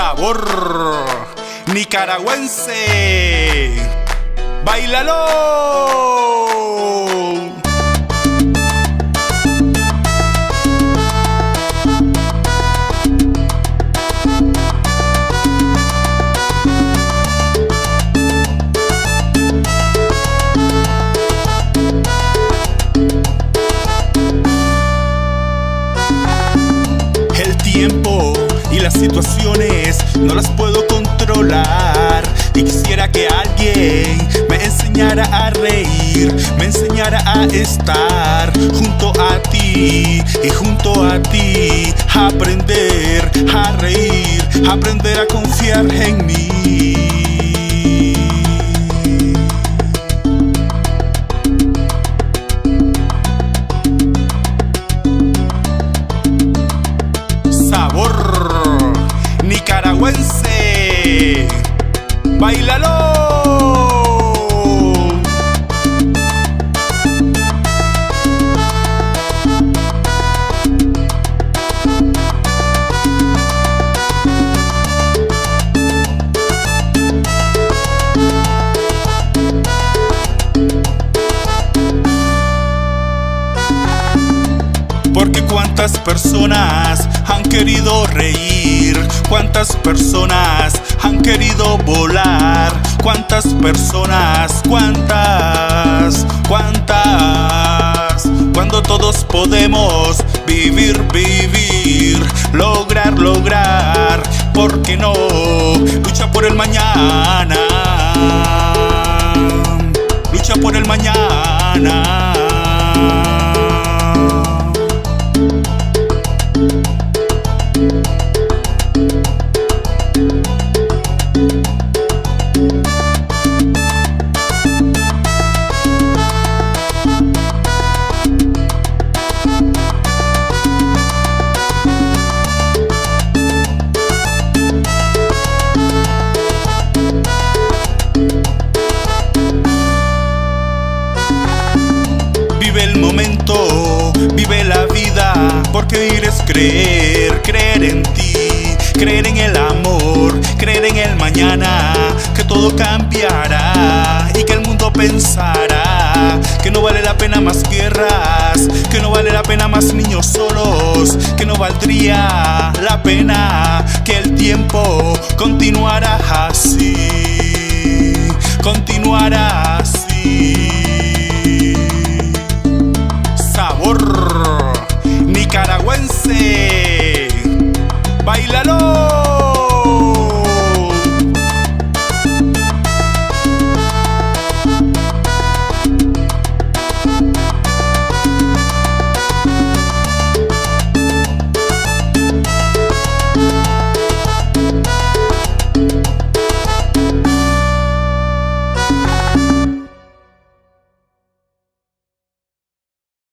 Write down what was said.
sabor nicaragüense. ¡Bailalo! Situaciones no las puedo controlar. Y quisiera que alguien me enseñara a reír, me enseñara a estar junto a ti y junto a ti. Aprender a reír, aprender a confiar en mí. Cuántas personas han querido reír, cuántas personas han querido volar, cuántas personas, cuántas, cuántas. Cuando todos podemos vivir, vivir, lograr, lograr, ¿por qué no? Lucha por el mañana, lucha por el mañana. Vive la vida, porque vivir es creer, creer en ti, creer en el amor, creer en el mañana, que todo cambiará y que el mundo pensará que no vale la pena más guerras, que no vale la pena más niños solos, que no valdría la pena que el tiempo continuara así, continuara Bailalo.